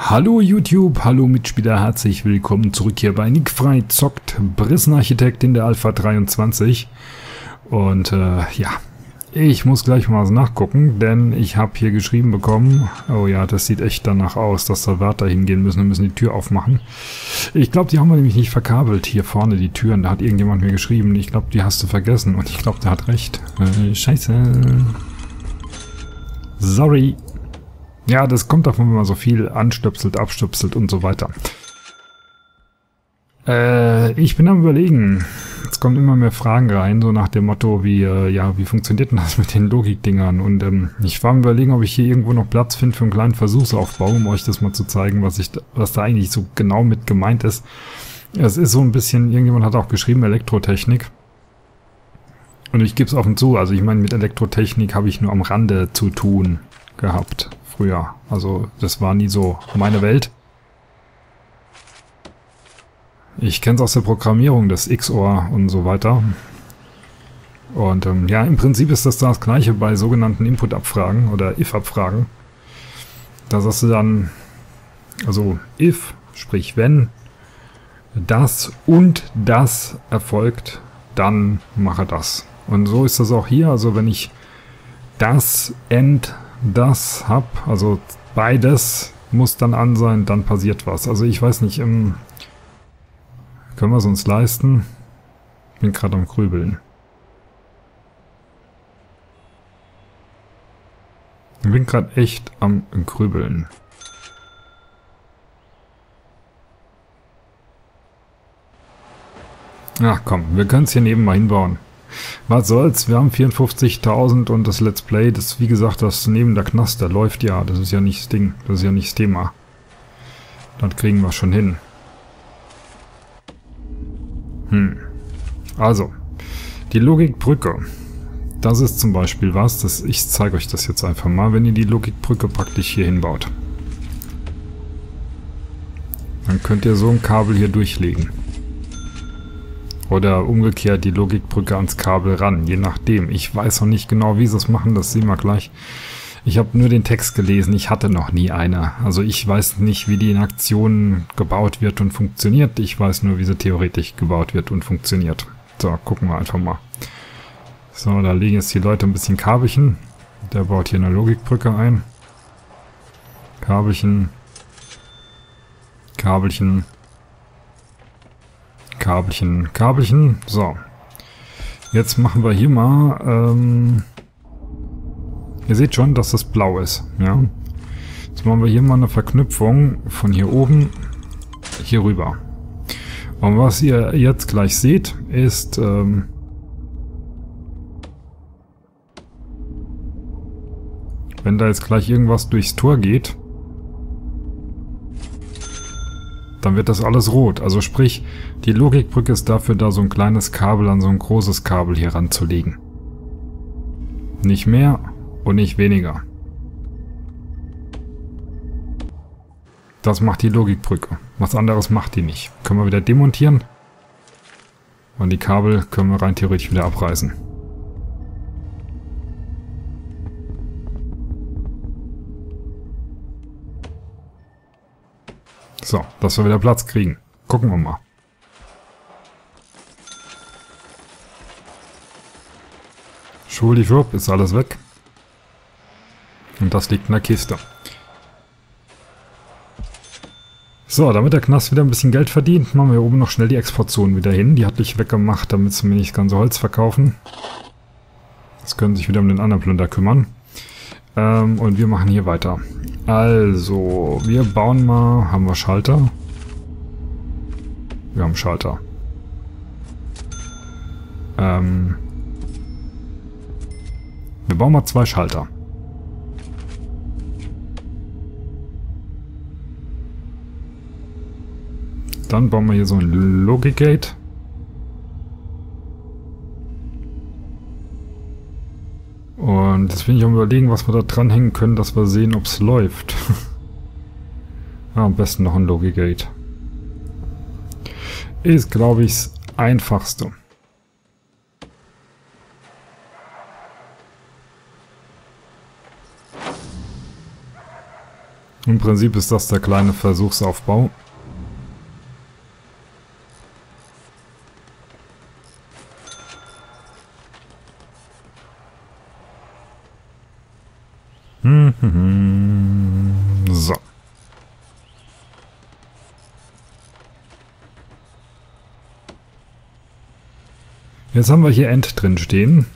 Hallo YouTube, hallo Mitspieler, herzlich willkommen zurück hier bei Nick Frei zockt Brissen Architekt in der Alpha 23. Und äh, ja, ich muss gleich mal nachgucken, denn ich habe hier geschrieben bekommen, oh ja, das sieht echt danach aus, dass da Wärter hingehen müssen und müssen die Tür aufmachen. Ich glaube, die haben wir nämlich nicht verkabelt, hier vorne die Türen, da hat irgendjemand mir geschrieben, ich glaube, die hast du vergessen und ich glaube, der hat recht. Äh, scheiße. Sorry. Ja, das kommt davon, wenn man so viel anstöpselt, abstöpselt und so weiter. Äh, ich bin am überlegen. Es kommen immer mehr Fragen rein, so nach dem Motto, wie, äh, ja, wie funktioniert denn das mit den Logikdingern? Und ähm, ich war am überlegen, ob ich hier irgendwo noch Platz finde für einen kleinen Versuchsaufbau, um euch das mal zu zeigen, was ich, was da eigentlich so genau mit gemeint ist. Es ist so ein bisschen, irgendjemand hat auch geschrieben, Elektrotechnik. Und ich gebe es offen zu, also ich meine, mit Elektrotechnik habe ich nur am Rande zu tun gehabt früher. Also das war nie so meine Welt. Ich kenne es aus der Programmierung, das XOR und so weiter. Und ähm, ja, im Prinzip ist das das gleiche bei sogenannten Input-Abfragen oder if-Abfragen. Da sagst du dann, also if, sprich wenn, das und das erfolgt, dann mache das. Und so ist das auch hier. Also wenn ich das end das habe, also beides muss dann an sein, dann passiert was. Also ich weiß nicht, ähm, können wir es uns leisten? Bin gerade am Grübeln. Bin gerade echt am Grübeln. Ach komm, wir können es hier nebenbei hinbauen. Was soll's, wir haben 54.000 und das Let's Play, das wie gesagt, das neben der Knast, der läuft ja, das ist ja nicht das Ding, das ist ja nicht das Thema. Das kriegen wir schon hin. Hm. Also, die Logikbrücke. Das ist zum Beispiel was, das, ich zeige euch das jetzt einfach mal, wenn ihr die Logikbrücke praktisch hier hinbaut. Dann könnt ihr so ein Kabel hier durchlegen. Oder umgekehrt die Logikbrücke ans Kabel ran, je nachdem. Ich weiß noch nicht genau, wie sie es machen, das sehen wir gleich. Ich habe nur den Text gelesen, ich hatte noch nie eine. Also ich weiß nicht, wie die in Aktionen gebaut wird und funktioniert. Ich weiß nur, wie sie theoretisch gebaut wird und funktioniert. So, gucken wir einfach mal. So, da legen jetzt die Leute ein bisschen Kabelchen. Der baut hier eine Logikbrücke ein. Kabelchen. Kabelchen. Kabelchen, Kabelchen. So. Jetzt machen wir hier mal, ähm, ihr seht schon, dass das blau ist, ja. Jetzt machen wir hier mal eine Verknüpfung von hier oben hier rüber. Und was ihr jetzt gleich seht, ist, ähm, wenn da jetzt gleich irgendwas durchs Tor geht, dann wird das alles rot. Also sprich, die Logikbrücke ist dafür da, so ein kleines Kabel an so ein großes Kabel hier ranzulegen. Nicht mehr und nicht weniger. Das macht die Logikbrücke. Was anderes macht die nicht. Können wir wieder demontieren. Und die Kabel können wir rein theoretisch wieder abreißen. So, dass wir wieder Platz kriegen. Gucken wir mal. Schwulischwupp, ist alles weg. Und das liegt in der Kiste. So, damit der Knast wieder ein bisschen Geld verdient, machen wir hier oben noch schnell die Exportion wieder hin. Die hatte ich weggemacht, damit sie mir nicht das ganze Holz verkaufen. Das können sich wieder um den anderen Plunder kümmern. Ähm, und wir machen hier weiter. Also, wir bauen mal... Haben wir Schalter? Wir haben Schalter. Ähm, wir bauen mal zwei Schalter. Dann bauen wir hier so ein Logik-Gate. Und jetzt bin ich am überlegen, was wir da dranhängen können, dass wir sehen, ob es läuft. ah, am besten noch ein Logigate. Ist, glaube ich, das einfachste. Im Prinzip ist das der kleine Versuchsaufbau. So. Jetzt haben wir hier End drin stehen.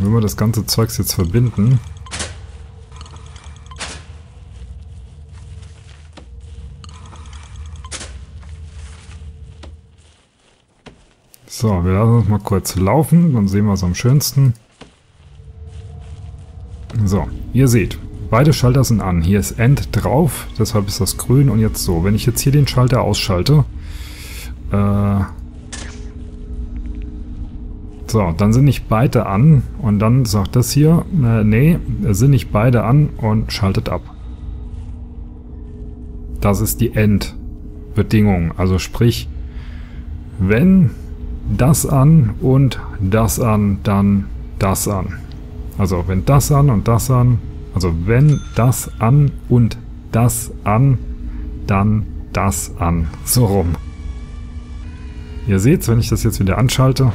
Wenn wir das ganze Zeugs jetzt verbinden. So, wir lassen uns mal kurz laufen, dann sehen wir es am schönsten. Ihr seht, beide Schalter sind an. Hier ist End drauf, deshalb ist das grün und jetzt so. Wenn ich jetzt hier den Schalter ausschalte, äh, so, dann sind nicht beide an und dann sagt das hier, äh, nee, sind nicht beide an und schaltet ab. Das ist die Endbedingung. Also sprich, wenn das an und das an, dann das an. Also wenn das an und das an, also wenn das an und das an, dann das an. So rum. Ihr seht, wenn ich das jetzt wieder anschalte,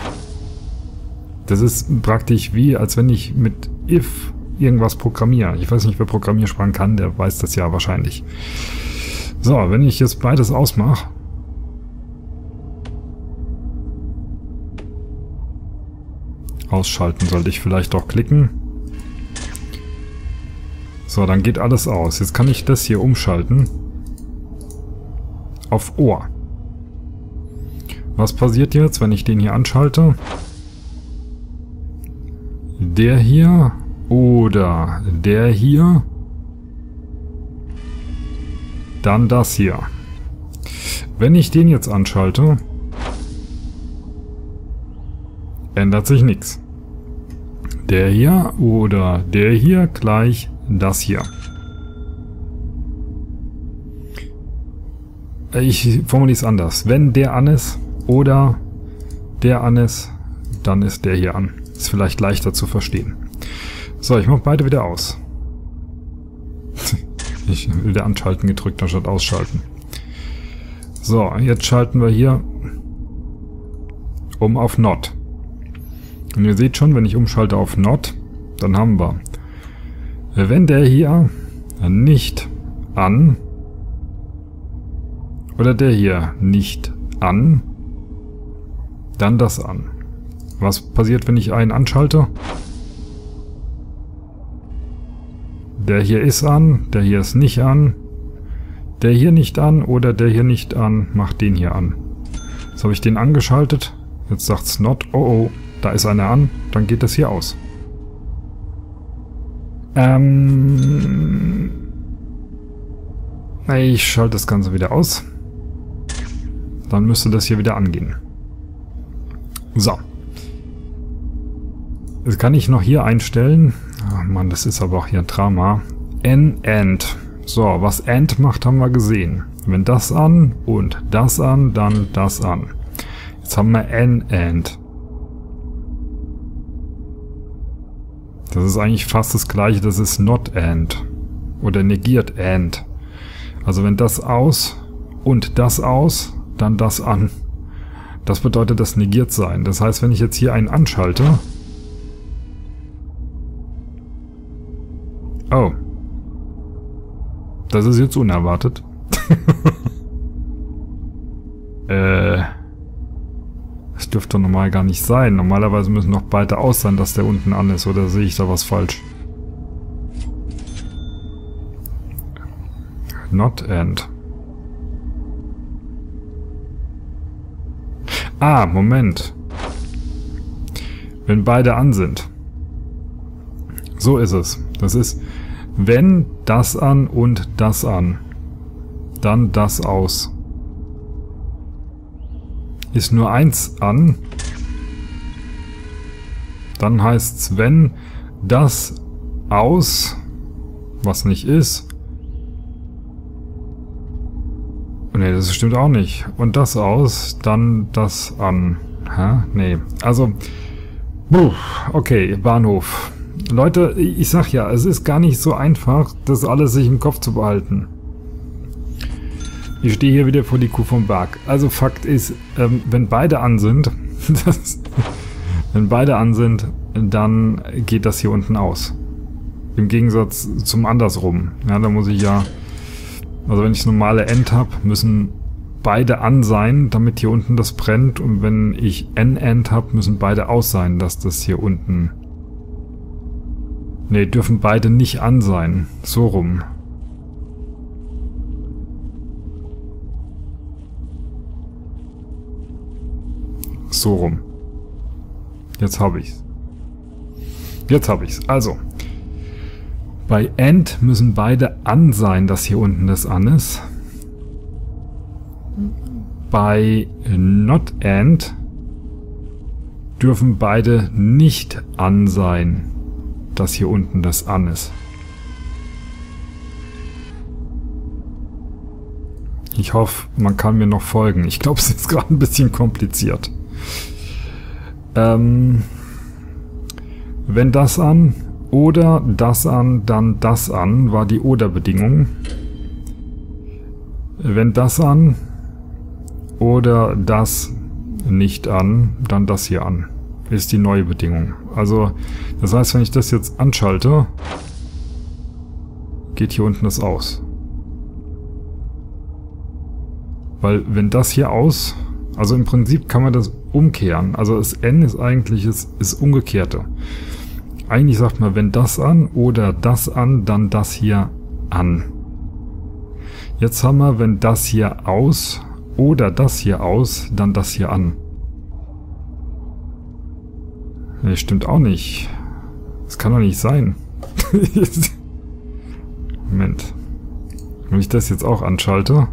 das ist praktisch wie, als wenn ich mit if irgendwas programmiere. Ich weiß nicht, wer Programmiersprachen kann, der weiß das ja wahrscheinlich. So, wenn ich jetzt beides ausmache, Ausschalten sollte ich vielleicht auch klicken. So, dann geht alles aus. Jetzt kann ich das hier umschalten. Auf Ohr. Was passiert jetzt, wenn ich den hier anschalte? Der hier oder der hier. Dann das hier. Wenn ich den jetzt anschalte, ändert sich nichts. Der hier oder der hier gleich das hier. Ich formuliere es anders. Wenn der an ist oder der an ist, dann ist der hier an. Ist vielleicht leichter zu verstehen. So, ich mache beide wieder aus. ich wieder anschalten gedrückt anstatt ausschalten. So, jetzt schalten wir hier um auf Not. Und ihr seht schon, wenn ich umschalte auf Not, dann haben wir, wenn der hier nicht an oder der hier nicht an, dann das an. Was passiert, wenn ich einen anschalte? Der hier ist an, der hier ist nicht an, der hier nicht an oder der hier nicht an, macht den hier an. Jetzt habe ich den angeschaltet, jetzt sagt es not, oh oh, da ist einer an, dann geht das hier aus. Ähm... Ich schalte das Ganze wieder aus. Dann müsste das hier wieder angehen. So. Jetzt kann ich noch hier einstellen. Ach Mann, das ist aber auch hier ein Drama. N-End. So, was End macht, haben wir gesehen. Wenn das an und das an, dann das an. Jetzt haben wir N-End. Das ist eigentlich fast das gleiche, das ist not and. Oder negiert and. Also wenn das aus und das aus, dann das an. Das bedeutet das negiert sein. Das heißt, wenn ich jetzt hier einen anschalte... Oh. Das ist jetzt unerwartet. äh... Dürfte normal gar nicht sein. Normalerweise müssen noch beide aus sein, dass der unten an ist. Oder sehe ich da was falsch? Not end. Ah, Moment. Wenn beide an sind. So ist es. Das ist, wenn das an und das an, dann das aus ist nur eins an, dann heißt es, wenn das aus, was nicht ist, Ne, das stimmt auch nicht. Und das aus, dann das an. Hä? Nee. Also, puh, okay, Bahnhof. Leute, ich sag ja, es ist gar nicht so einfach, das alles sich im Kopf zu behalten. Ich stehe hier wieder vor die Kuh vom Berg. Also Fakt ist, ähm, wenn beide an sind, das, wenn beide an sind, dann geht das hier unten aus. Im Gegensatz zum andersrum. Ja, da muss ich ja, also wenn ich normale End habe, müssen beide an sein, damit hier unten das brennt. Und wenn ich N-End habe, müssen beide aus sein, dass das hier unten... Ne, dürfen beide nicht an sein. So rum. So rum. Jetzt habe ich's. Jetzt habe ich's. Also. Bei End müssen beide an sein, dass hier unten das an ist. Bei Not End dürfen beide nicht an sein, dass hier unten das an ist. Ich hoffe, man kann mir noch folgen. Ich glaube, es ist gerade ein bisschen kompliziert. Ähm, wenn das an oder das an, dann das an, war die Oder-Bedingung. Wenn das an oder das nicht an, dann das hier an. Ist die neue Bedingung. Also, das heißt, wenn ich das jetzt anschalte, geht hier unten das aus. Weil wenn das hier aus also im Prinzip kann man das umkehren. Also das N ist eigentlich das, ist umgekehrte. Eigentlich sagt man, wenn das an oder das an, dann das hier an. Jetzt haben wir, wenn das hier aus oder das hier aus, dann das hier an. Nee, stimmt auch nicht. Das kann doch nicht sein. Moment. Wenn ich das jetzt auch anschalte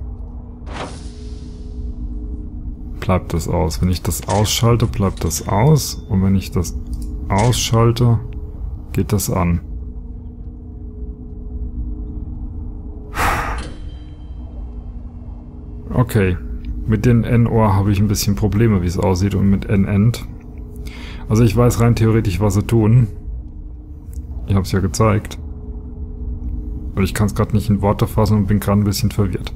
bleibt das aus. Wenn ich das ausschalte, bleibt das aus. Und wenn ich das ausschalte, geht das an. Okay. Mit den N-Ohr habe ich ein bisschen Probleme, wie es aussieht und mit N-End. Also ich weiß rein theoretisch, was sie tun. Ich habe es ja gezeigt. Aber ich kann es gerade nicht in Worte fassen und bin gerade ein bisschen verwirrt.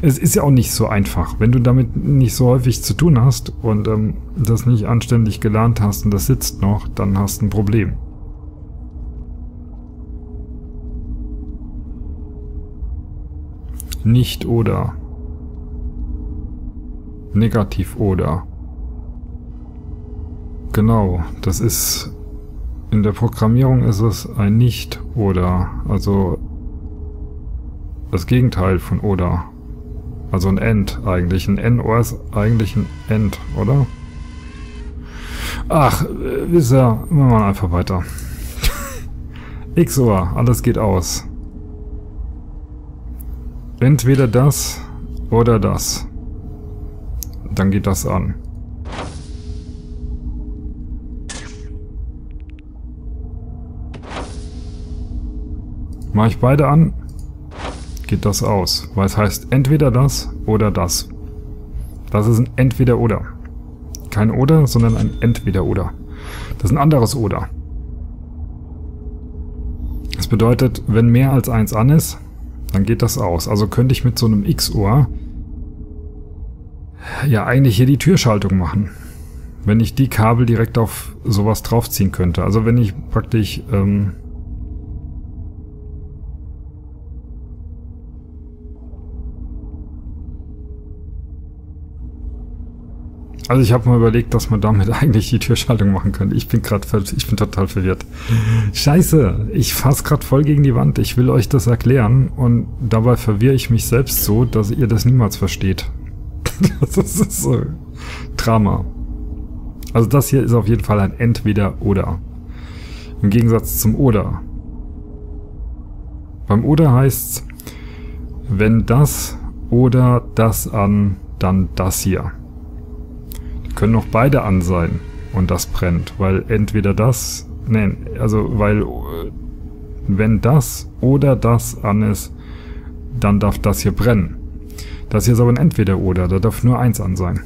Es ist ja auch nicht so einfach. Wenn du damit nicht so häufig zu tun hast und ähm, das nicht anständig gelernt hast und das sitzt noch, dann hast du ein Problem. Nicht oder. Negativ oder. Genau, das ist in der Programmierung ist es ein Nicht oder. Also das Gegenteil von oder. Also ein End eigentlich. Ein N-Ohr ist eigentlich ein End, oder? Ach, wisst ihr, machen wir einfach weiter. X-Ohr, alles geht aus. Entweder das oder das. Dann geht das an. Mache ich beide an, geht das aus. Weil es heißt entweder das oder das. Das ist ein Entweder-Oder. Kein Oder, sondern ein Entweder-Oder. Das ist ein anderes Oder. Das bedeutet, wenn mehr als eins an ist, dann geht das aus. Also könnte ich mit so einem X-Ohr ja eigentlich hier die Türschaltung machen. Wenn ich die Kabel direkt auf sowas draufziehen könnte. Also wenn ich praktisch ähm, Also ich habe mal überlegt, dass man damit eigentlich die Türschaltung machen könnte. Ich bin gerade, ich bin total verwirrt. Scheiße, ich fass gerade voll gegen die Wand. Ich will euch das erklären und dabei verwirre ich mich selbst so, dass ihr das niemals versteht. das ist so Drama. Also das hier ist auf jeden Fall ein Entweder-Oder. Im Gegensatz zum Oder. Beim Oder heißt wenn das oder das an, dann das hier können noch beide an sein und das brennt, weil entweder das, nein, also weil äh, wenn das oder das an ist, dann darf das hier brennen. Das hier ist aber ein Entweder-Oder, da darf nur eins an sein.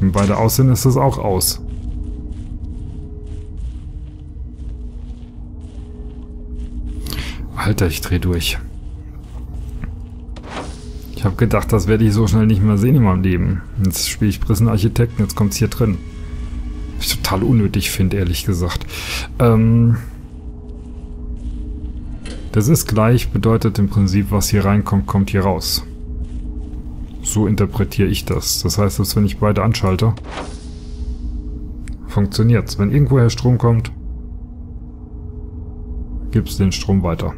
Wenn beide aus sind, ist es auch aus. Alter, ich dreh durch. Habe gedacht, das werde ich so schnell nicht mehr sehen in meinem Leben. Jetzt spiele ich Prison Architekten, jetzt kommt's hier drin. Was ich total unnötig finde, ehrlich gesagt. Ähm, das ist gleich, bedeutet im Prinzip, was hier reinkommt, kommt hier raus. So interpretiere ich das. Das heißt, dass wenn ich beide anschalte, funktioniert's. Wenn irgendwoher Strom kommt, gibt's den Strom weiter.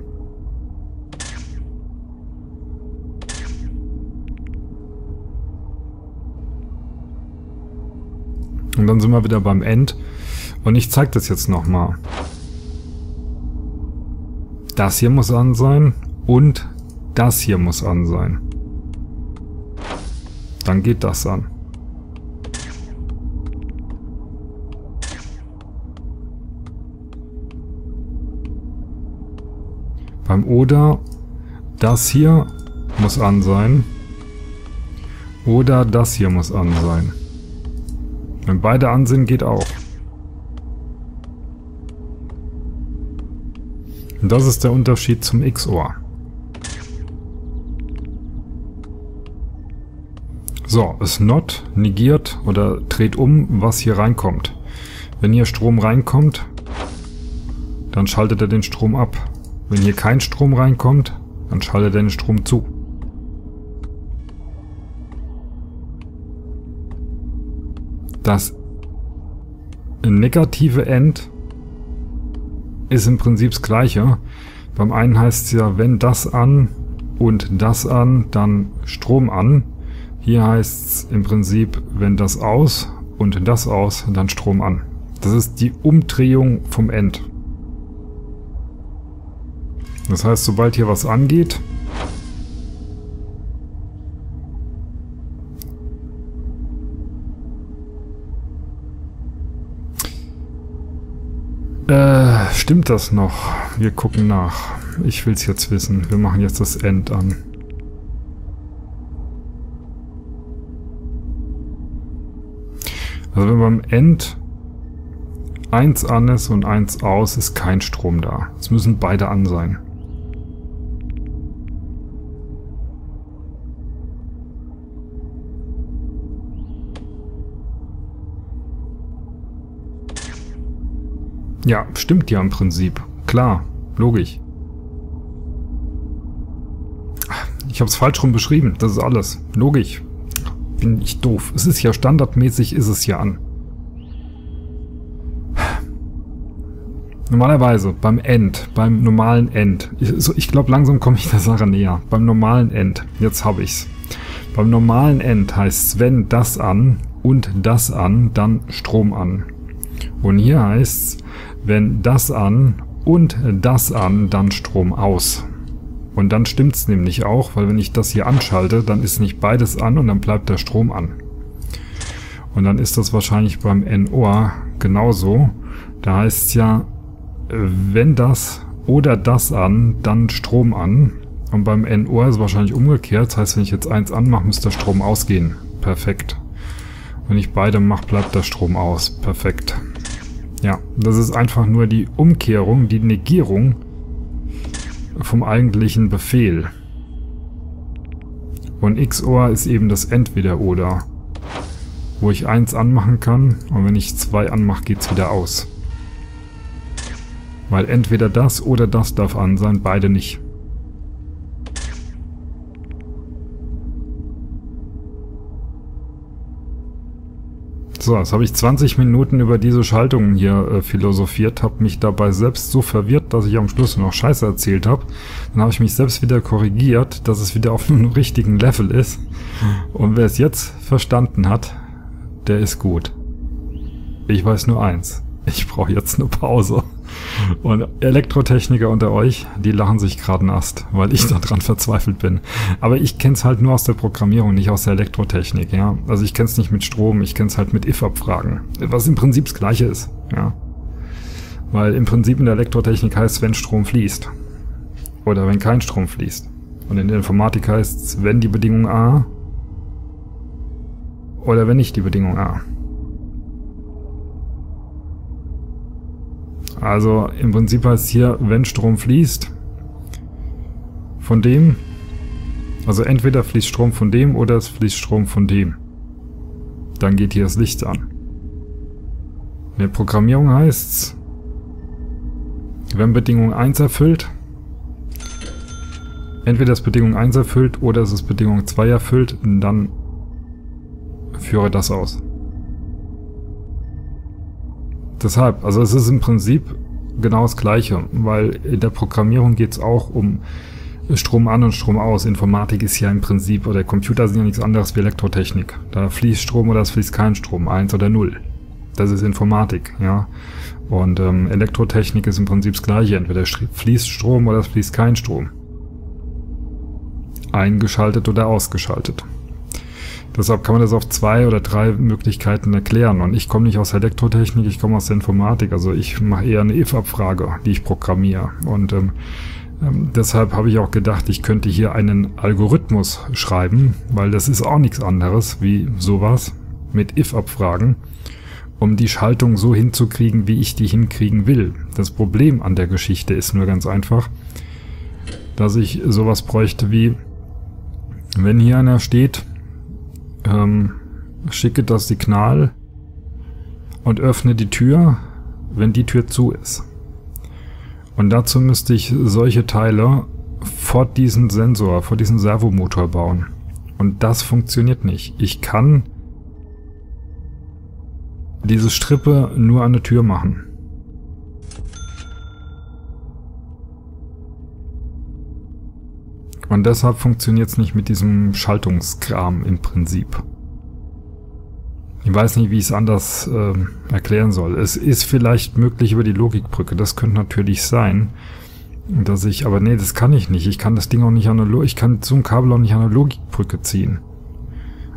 Und dann sind wir wieder beim End. Und ich zeige das jetzt nochmal. Das hier muss an sein und das hier muss an sein. Dann geht das an. Beim Oder das hier muss an sein. Oder das hier muss an sein. Wenn beide an sind, geht auch. Und das ist der Unterschied zum XOR. So, es not negiert oder dreht um, was hier reinkommt. Wenn hier Strom reinkommt, dann schaltet er den Strom ab. Wenn hier kein Strom reinkommt, dann schaltet er den Strom zu. Das negative End ist im Prinzip das gleiche. Beim einen heißt es ja, wenn das an und das an, dann Strom an. Hier heißt es im Prinzip, wenn das aus und das aus, dann Strom an. Das ist die Umdrehung vom End. Das heißt, sobald hier was angeht, Äh, stimmt das noch? Wir gucken nach. Ich will es jetzt wissen. Wir machen jetzt das End an. Also wenn beim End 1 an ist und 1 aus, ist kein Strom da. Es müssen beide an sein. Ja, stimmt ja im Prinzip. Klar, logisch. Ich habe es falsch rum beschrieben, das ist alles. Logisch. Bin ich doof. Es ist ja standardmäßig, ist es ja an. Normalerweise beim End, beim normalen End. Ich, ich glaube, langsam komme ich der Sache näher. Beim normalen End. Jetzt habe ich's. Beim normalen End heißt es, wenn das an und das an, dann Strom an. Und hier heißt es, wenn das an und das an, dann Strom aus. Und dann stimmt's nämlich auch, weil wenn ich das hier anschalte, dann ist nicht beides an und dann bleibt der Strom an. Und dann ist das wahrscheinlich beim NOR genauso. Da heißt es ja, wenn das oder das an, dann Strom an. Und beim NOR ist es wahrscheinlich umgekehrt. Das heißt, wenn ich jetzt eins anmache, müsste der Strom ausgehen. Perfekt. Wenn ich beide mache, bleibt der Strom aus. Perfekt. Ja, das ist einfach nur die Umkehrung, die Negierung vom eigentlichen Befehl. Und XOR ist eben das Entweder-Oder, wo ich eins anmachen kann und wenn ich zwei anmache, geht's wieder aus. Weil entweder das oder das darf an sein, beide nicht. So, jetzt habe ich 20 Minuten über diese Schaltungen hier äh, philosophiert, habe mich dabei selbst so verwirrt, dass ich am Schluss noch Scheiße erzählt habe. Dann habe ich mich selbst wieder korrigiert, dass es wieder auf einem richtigen Level ist. Und wer es jetzt verstanden hat, der ist gut. Ich weiß nur eins. Ich brauche jetzt eine Pause. Und Elektrotechniker unter euch, die lachen sich gerade einen Ast, weil ich daran verzweifelt bin. Aber ich kenne es halt nur aus der Programmierung, nicht aus der Elektrotechnik, ja. Also ich kenne es nicht mit Strom, ich kenne es halt mit if-Abfragen. Was im Prinzip das gleiche ist, ja. Weil im Prinzip in der Elektrotechnik heißt wenn Strom fließt. Oder wenn kein Strom fließt. Und in der Informatik heißt es, wenn die Bedingung A oder wenn nicht die Bedingung A. Also im Prinzip heißt hier, wenn Strom fließt, von dem, also entweder fließt Strom von dem oder es fließt Strom von dem. Dann geht hier das Licht an. In der Programmierung heißt es, wenn Bedingung 1 erfüllt, entweder ist Bedingung 1 erfüllt oder es ist Bedingung 2 erfüllt, dann führe das aus. Deshalb, also es ist im Prinzip genau das gleiche, weil in der Programmierung geht es auch um Strom an und Strom aus. Informatik ist ja im Prinzip, oder Computer sind ja nichts anderes wie Elektrotechnik. Da fließt Strom oder es fließt kein Strom, eins oder null. Das ist Informatik, ja. Und ähm, Elektrotechnik ist im Prinzip das gleiche. Entweder fließt Strom oder es fließt kein Strom. Eingeschaltet oder ausgeschaltet. Deshalb kann man das auf zwei oder drei Möglichkeiten erklären. Und ich komme nicht aus der Elektrotechnik, ich komme aus der Informatik. Also ich mache eher eine if-Abfrage, die ich programmiere. Und ähm, ähm, deshalb habe ich auch gedacht, ich könnte hier einen Algorithmus schreiben, weil das ist auch nichts anderes wie sowas mit if-Abfragen, um die Schaltung so hinzukriegen, wie ich die hinkriegen will. Das Problem an der Geschichte ist nur ganz einfach, dass ich sowas bräuchte wie, wenn hier einer steht, ähm, schicke das Signal und öffne die Tür, wenn die Tür zu ist. Und dazu müsste ich solche Teile vor diesen Sensor, vor diesen Servomotor bauen. Und das funktioniert nicht. Ich kann diese Strippe nur an der Tür machen. Und deshalb funktioniert es nicht mit diesem Schaltungskram im Prinzip. Ich weiß nicht, wie ich es anders äh, erklären soll. Es ist vielleicht möglich über die Logikbrücke. Das könnte natürlich sein. Dass ich, aber nee, das kann ich nicht. Ich kann das Ding auch nicht analog, ich kann so ein Kabel auch nicht an der Logikbrücke ziehen.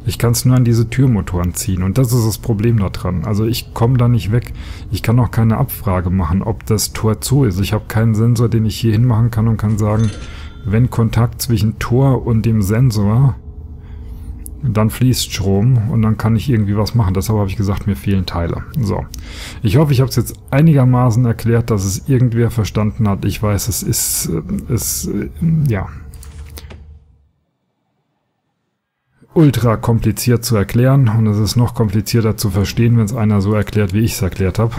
Ich kann es nur an diese Türmotoren ziehen und das ist das Problem daran. Also ich komme da nicht weg. Ich kann auch keine Abfrage machen, ob das Tor zu ist. Ich habe keinen Sensor, den ich hier hinmachen kann und kann sagen, wenn Kontakt zwischen Tor und dem Sensor dann fließt Strom und dann kann ich irgendwie was machen. Deshalb habe ich gesagt, mir fehlen Teile. So. Ich hoffe, ich habe es jetzt einigermaßen erklärt, dass es irgendwer verstanden hat. Ich weiß, es ist, es, äh, ja, ultra kompliziert zu erklären und es ist noch komplizierter zu verstehen, wenn es einer so erklärt, wie ich es erklärt habe.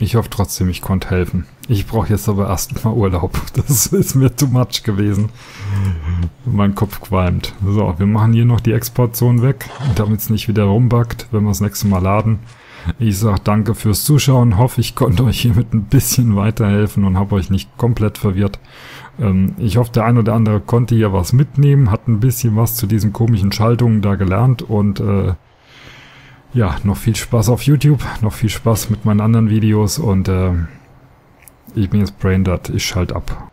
Ich hoffe trotzdem, ich konnte helfen. Ich brauche jetzt aber erstmal Urlaub. Das ist mir too much gewesen. Mein Kopf qualmt. So, wir machen hier noch die Exportzone weg, damit es nicht wieder rumbackt, wenn wir das nächste Mal laden. Ich sage danke fürs Zuschauen, hoffe ich konnte euch hiermit ein bisschen weiterhelfen und habe euch nicht komplett verwirrt. Ähm, ich hoffe der ein oder andere konnte hier was mitnehmen, hat ein bisschen was zu diesen komischen Schaltungen da gelernt und äh, ja, noch viel Spaß auf YouTube, noch viel Spaß mit meinen anderen Videos und äh, ich bin jetzt Braindead, ich schalte ab.